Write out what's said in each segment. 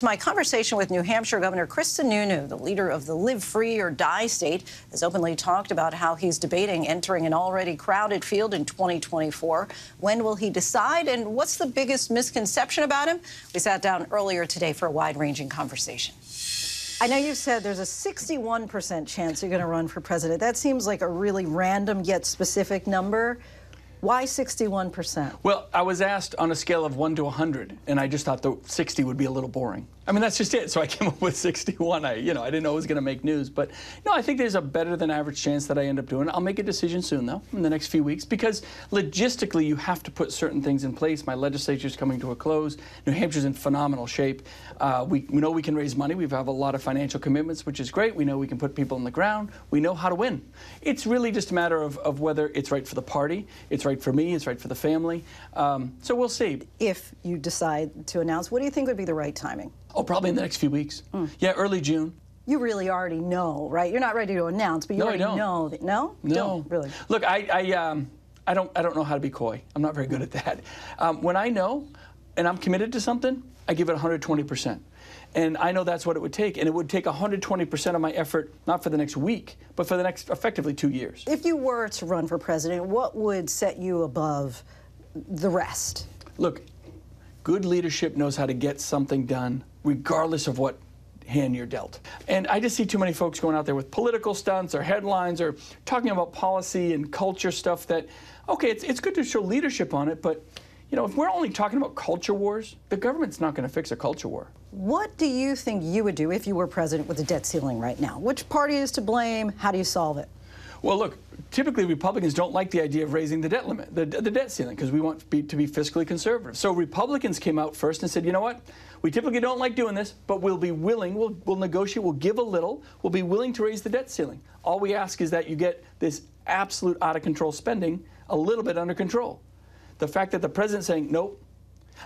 My conversation with New Hampshire Governor Chris Sununu, the leader of the Live Free or Die state, has openly talked about how he's debating entering an already crowded field in 2024. When will he decide, and what's the biggest misconception about him? We sat down earlier today for a wide-ranging conversation. I know you said there's a 61% chance you're going to run for president. That seems like a really random yet specific number. Why 61%? Well, I was asked on a scale of 1 to 100, and I just thought the 60 would be a little boring. I mean, that's just it. So I came up with 61. I, you know, I didn't know it was going to make news, but no, I think there's a better than average chance that I end up doing. I'll make a decision soon, though, in the next few weeks, because logistically, you have to put certain things in place. My legislature is coming to a close. New Hampshire's in phenomenal shape. Uh, we, we know we can raise money. We have a lot of financial commitments, which is great. We know we can put people on the ground. We know how to win. It's really just a matter of, of whether it's right for the party, it's right for me, it's right for the family. Um, so we'll see. If you decide to announce, what do you think would be the right timing? Oh, probably in the next few weeks. Mm. Yeah, early June. You really already know, right? You're not ready to announce, but you no, already know. That, no, no, don't, really. Look, I, I, um, I don't, I don't know how to be coy. I'm not very good at that. Um, when I know, and I'm committed to something, I give it 120 percent. And I know that's what it would take. And it would take 120% of my effort, not for the next week, but for the next effectively two years. If you were to run for president, what would set you above the rest? Look, good leadership knows how to get something done regardless of what hand you're dealt. And I just see too many folks going out there with political stunts or headlines or talking about policy and culture stuff that, okay, it's, it's good to show leadership on it, but you know, if we're only talking about culture wars, the government's not going to fix a culture war. What do you think you would do if you were president with a debt ceiling right now? Which party is to blame? How do you solve it? Well, look, typically Republicans don't like the idea of raising the debt limit, the, the debt ceiling, because we want to be, to be fiscally conservative. So Republicans came out first and said, you know what? We typically don't like doing this, but we'll be willing, we'll, we'll negotiate, we'll give a little, we'll be willing to raise the debt ceiling. All we ask is that you get this absolute out of control spending a little bit under control. The fact that the president's saying, nope,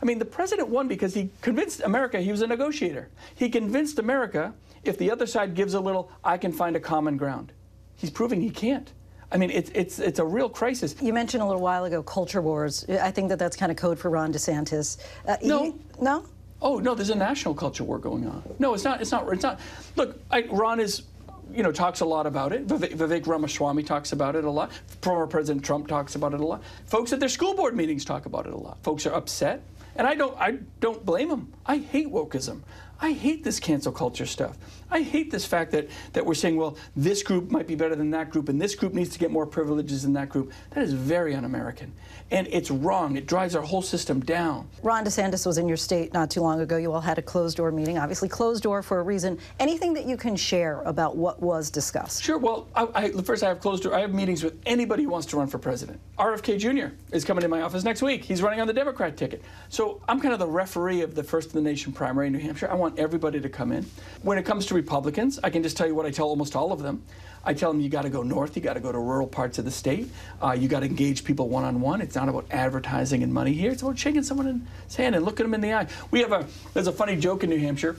I mean, the president won because he convinced America he was a negotiator. He convinced America if the other side gives a little, I can find a common ground. He's proving he can't. I mean, it's, it's, it's a real crisis. You mentioned a little while ago culture wars. I think that that's kind of code for Ron DeSantis. Uh, no. He, no? Oh, no, there's a national culture war going on. No, it's not. It's not. It's not. Look, I, Ron is, you know, talks a lot about it. Vivek, Vivek Ramaswamy talks about it a lot. Former President Trump talks about it a lot. Folks at their school board meetings talk about it a lot. Folks are upset. And I don't, I don't blame them. I hate wokeism. I hate this cancel culture stuff. I hate this fact that, that we're saying, well, this group might be better than that group, and this group needs to get more privileges than that group. That is very un American. And it's wrong. It drives our whole system down. Ron DeSantis was in your state not too long ago. You all had a closed door meeting, obviously closed door for a reason. Anything that you can share about what was discussed? Sure. Well, I, I, first, I have closed door. I have meetings with anybody who wants to run for president. RFK Jr. is coming to my office next week. He's running on the Democrat ticket. So I'm kind of the referee of the First in the Nation primary in New Hampshire. I want everybody to come in. When it comes to Republicans, I can just tell you what I tell almost all of them. I tell them you got to go north, you got to go to rural parts of the state, uh, you got to engage people one on one. It's not about advertising and money here. It's about shaking someone's hand and looking them in the eye. We have a there's a funny joke in New Hampshire.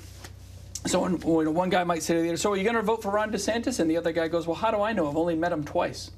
So when, when one guy might say to the other, "So are you going to vote for Ron DeSantis?" and the other guy goes, "Well, how do I know? I've only met him twice."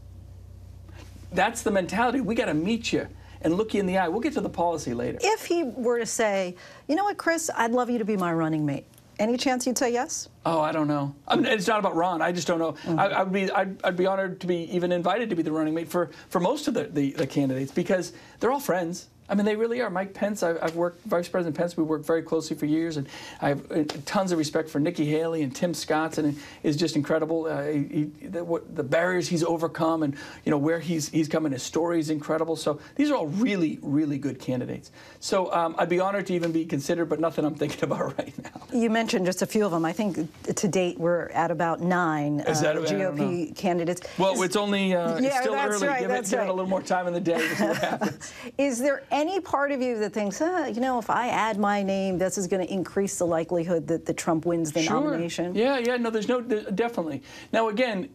That's the mentality. We got to meet you and look you in the eye. We'll get to the policy later. If he were to say, "You know what, Chris? I'd love you to be my running mate." Any chance you'd say yes? Oh, I don't know. I mean, it's not about Ron. I just don't know. Mm-hmm. I, I, would be, I'd, I'd, be honored to be even invited to be the running mate for, for most of the, the, the candidates because they're all friends. I mean, they really are. Mike Pence, I've, I've, worked, Vice President Pence, we worked very closely for years, and I have uh, tons of respect for Nikki Haley and Tim Scott, and is just incredible. Uh, he, the, what, the, barriers he's overcome, and you know where he's he's coming. His story is incredible. So these are all really, really good candidates. So um, I'd be honored to even be considered, but nothing I'm thinking about right now. You mentioned just a few of them. I think to date we're at about nine uh, GOP candidates. Well, is, it's only uh, yeah, it's still that's early. Right, give, that's it, right. give it a little more time in the day to see happens. is there any part of you that thinks, uh, you know, if I add my name, this is going to increase the likelihood that, the Trump wins the sure. nomination? Yeah, yeah, no, there's no, definitely. Now, again,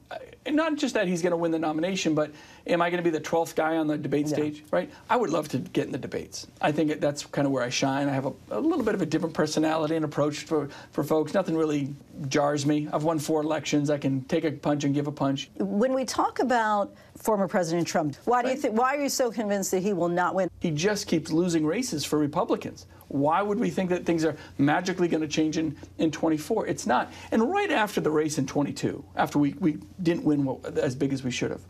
not just that he's going to win the nomination, but am I going to be the 12th guy on the debate yeah. stage, right? I would love to get in the debates. I think that's kind of where I shine. I have a, a little bit of a different personality and approach for, for folks. Nothing really jars me. I've won four elections. I can take a punch and give a punch. When we talk about former President Trump, why do you think? Why are you so convinced that he will not win? He just keeps losing races for Republicans. Why would we think that things are magically going to change in, in 24? It's not. And right after the race in 22, after we, we didn't win what, as big as we should have,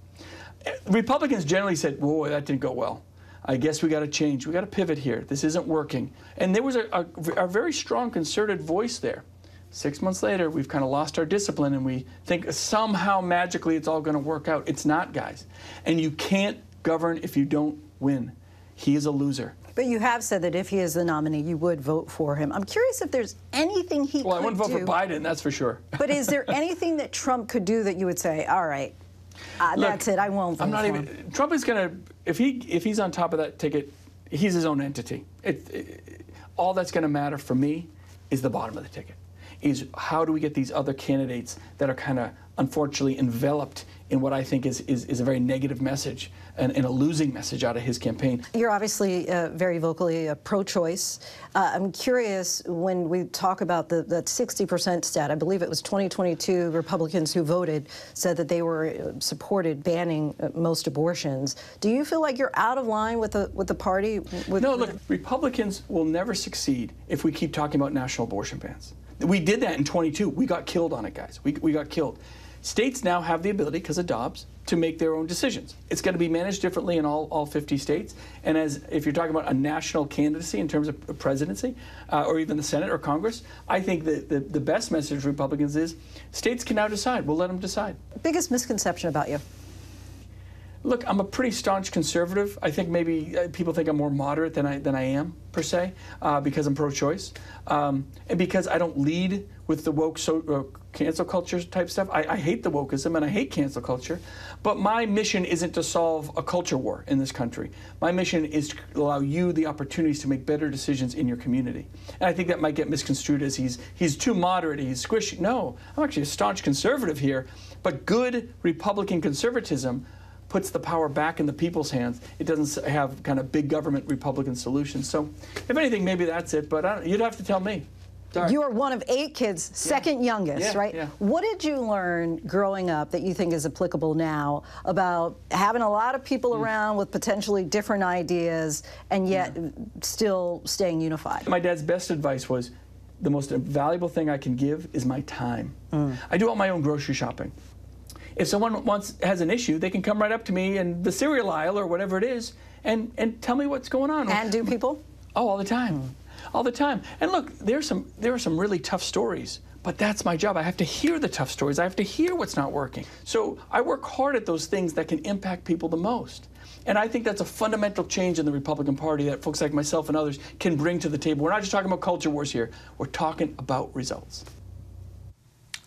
eh, Republicans generally said, boy, that didn't go well. I guess we got to change. We got to pivot here. This isn't working. And there was a, a, a very strong concerted voice there. Six months later, we've kind of lost our discipline and we think somehow magically it's all going to work out. It's not, guys. And you can't govern if you don't win. He is a loser. But you have said that if he is the nominee, you would vote for him. I'm curious if there's anything he well, could I wouldn't vote do. for Biden, that's for sure. but is there anything that Trump could do that you would say, all right, uh, Look, that's it, I won't vote I'm not for even. him? Trump is going to if he if he's on top of that ticket, he's his own entity. It, it, all that's going to matter for me is the bottom of the ticket. Is how do we get these other candidates that are kind of unfortunately enveloped in what I think is, is, is a very negative message and, and, a losing message out of his campaign. You're obviously uh, very vocally uh, pro-choice. Uh, I'm curious when we talk about the, that 60% stat. I believe it was 2022 Republicans who voted said that they were uh, supported banning uh, most abortions. Do you feel like you're out of line with the with the party? With, no, look, Republicans will never succeed if we keep talking about national abortion bans. We did that in 22. We got killed on it, guys. We, we got killed. States now have the ability, because of Dobbs, to make their own decisions. It's going to be managed differently in all, all 50 states. And as if you're talking about a national candidacy in terms of presidency, uh, or even the Senate or Congress, I think that the, the best message for Republicans is states can now decide. We'll let them decide. Biggest misconception about you? Look, I'm a pretty staunch conservative. I think maybe uh, people think I'm more moderate than I than I am per se, uh, because I'm pro-choice, um, and because I don't lead with the woke so, uh, cancel culture type stuff. I, I, hate the wokeism and I hate cancel culture, but my mission isn't to solve a culture war in this country. My mission is to allow you the opportunities to make better decisions in your community. And I think that might get misconstrued as he's he's too moderate, he's squishy. No, I'm actually a staunch conservative here, but good Republican conservatism puts the power back in the people's hands. It doesn't have kind of big government Republican solutions. So, if anything, maybe that's it. But you'd have to tell me. Sorry. You are one of eight kids, second yeah. youngest, yeah, right? Yeah. What did you learn growing up that you think is applicable now about having a lot of people mm. around with potentially different ideas and yet yeah. still staying unified? My dad's best advice was the most valuable thing I can give is my time. Mm. I do all my own grocery shopping if someone wants has an issue, they can come right up to me in the cereal aisle or whatever it is, and and tell me what's going on. And do people? Oh, all the time, all the time. And look, there's some there are some really tough stories. But that's my job. I have to hear the tough stories. I have to hear what's not working. So I work hard at those things that can impact people the most. And I think that's a fundamental change in the Republican Party that folks like myself and others can bring to the table. We're not just talking about culture wars here, we're talking about results.